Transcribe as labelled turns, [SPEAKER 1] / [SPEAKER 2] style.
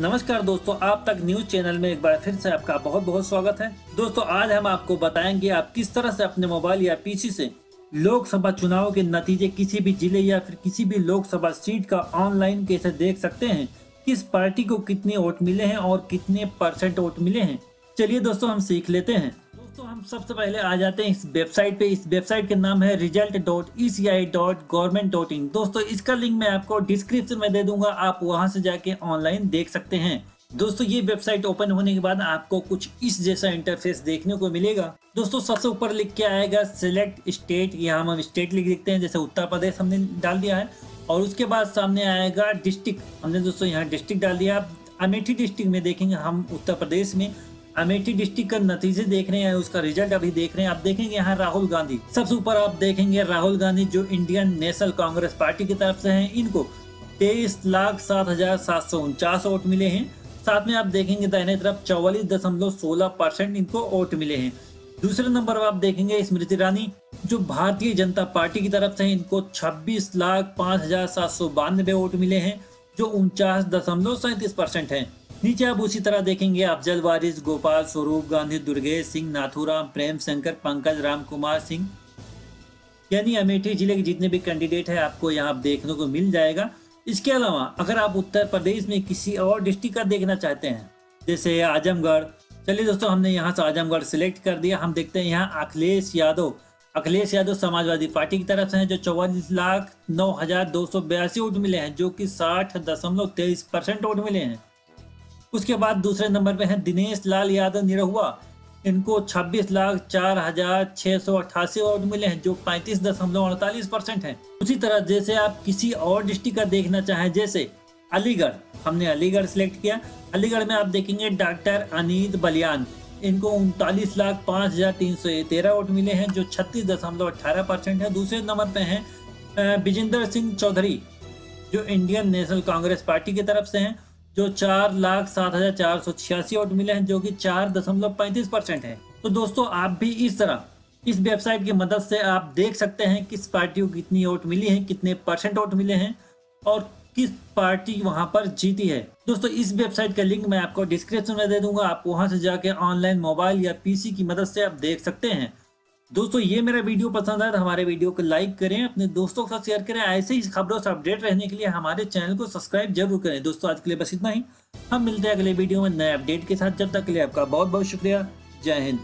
[SPEAKER 1] नमस्कार दोस्तों, आप तक न्यूज़ चैनल में एक बार फिर से आपका बहुत बहुत स्वागत है। दोस्तों, आज हम आपको बताएँगे आप किस तरह से अपने मोबाइल या पीसी से लोकसभा चुनाव के नतीजे किसी भी ज़िले या फिर किसी भी लोकसभा सीट का ऑनलाइन कैसे देख सकते हैं, किस पार्टी को कितने वोट मिले हैं और कितने परसेंट वोट मिले हैं। चलिए दोस्तों, हम सीख लेते हैं। दोस्तों, हम सबसे पहले आ जाते हैं इस वेबसाइट पे। इस वेबसाइट का नाम है result dot E C I dot government dot in दोस्तों, इसका लिंक मैं आपको डिस्क्रिप्शन में दे दूँगा। आप वहाँ से जाके ऑनलाइन देख सकते हैं। दोस्तों, ये वेबसाइट ओपन होने के बाद आपको कुछ इस जैसा इंटरफेस देखने को मिलेगा। दोस्तों, सबसे ऊपर लिख के आएगा सिलेक्ट स्टेट यहाँ हम स्टेट लिख देखते हैं, जैसे उत्तर प्रदेश हमने डाल दिया है। और उसके बाद सामने आएगा डिस्ट्रिक्ट हमने दोस्तों यहाँ डिस्ट्रिक्ट डाल दिया। अमेठी डिस्ट्रिक्ट में देखेंगे, हम उत्तर प्रदेश में। अमेठी डिस्ट्रिक्ट का नतीजे देख रहे हैं, उसका रिज़ल्ट अभी देख रहे हैं। आप देखेंगे यहाँ राहुल गांधी। सबसे ऊपर आप देखेंगे राहुल गांधी जो इंडियन नेशनल कांग्रेस पार्टी की तरफ़ से हैं, इनको तेईस लाख सात हज़ार सात सौ उनचास वोट मिले हैं। साथ में आप देखेंगे दाहिने तरफ़ चौवालीस दशमलव सोलह परसेंट इनको वोट मिले हैं। दूसरे नंबर पर आप देखेंगे स्मृति ईरानी, जो भारतीय जनता पार्टी की तरफ़ से इनको छब्बीस लाख पाँच हज़ार सात सौ बानवे वोट मिले हैं, जो उनचास दशमलव सैंतीस परसेंट है। नीचे आप उसी तरह देखेंगे अफजल वारिस, गोपाल स्वरूप, गांधी दुर्गेश सिंह, नाथुराम प्रेम शंकर पंकज राम कुमार सिंह। यानी अमेठी ज़िले के जितने भी कैंडिडेट है, आपको यहाँ देखने को मिल जाएगा। इसके अलावा, अगर आप उत्तर प्रदेश में किसी और डिस्ट्रिक्ट का देखना चाहते हैं, जैसे आजमगढ़, चलिए दोस्तों, हमने यहाँ से आजमगढ़ सिलेक्ट कर दिया। हम देखते हैं यहाँ अखिलेश यादव। अखिलेश यादव समाजवादी पार्टी की तरफ़ से हैं, जो चौवालीस लाख नौ हज़ार दो सौ बयासी वोट मिले हैं, जो कि साठ दशमलव तेईस परसेंट वोट मिले हैं। उसके बाद दूसरे नंबर पे हैं दिनेश लाल यादव निरहुआ इनको 26 लाख चार हज़ार छह सौ अट्ठासी वोट मिले हैं, जो पैंतीस दशमलव अड़तालीस परसेंट है। उसी तरह जैसे आप किसी और डिस्ट्रिक्ट का देखना चाहें, जैसे अलीगढ़, हमने अलीगढ़ सिलेक्ट किया। अलीगढ़ में आप देखेंगे डॉक्टर अनीत बलियान। इनको उनतालीस लाख पाँच हज़ार तीन सौ तेरह वोट मिले हैं, जो छत्तीस दशमलव अठारह परसेंट है। दूसरे नंबर पे हैं विजेंद्र सिंह चौधरी, जो इंडियन नेशनल कांग्रेस पार्टी की तरफ़ से हैं। जो चार लाख सात हज़ार चार सौ छियासी वोट मिले हैं, जो कि चार दशमलव पैंतीस परसेंट है। तो दोस्तों, आप भी इस तरह, इस वेबसाइट की मदद से आप देख सकते हैं किस पार्टी को कितनी वोट मिली है, कितने परसेंट वोट मिले हैं और किस पार्टी वहाँ पर जीती है। दोस्तों, इस वेबसाइट का लिंक मैं आपको डिस्क्रिप्शन में दे दूँगा। आप वहाँ से जाके ऑनलाइन मोबाइल या पीसी की मदद से आप देख सकते हैं। दोस्तों, ये मेरा वीडियो पसंद आया तो हमारे वीडियो को लाइक करें, अपने दोस्तों के साथ शेयर करें। ऐसे ही खबरों से अपडेट रहने के लिए हमारे चैनल को सब्सक्राइब ज़रूर करें। दोस्तों, आज के लिए बस इतना ही। हम मिलते हैं अगले वीडियो में नए अपडेट के साथ। जब तक के लिए आपका बहुत बहुत शुक्रिया। जय हिंद।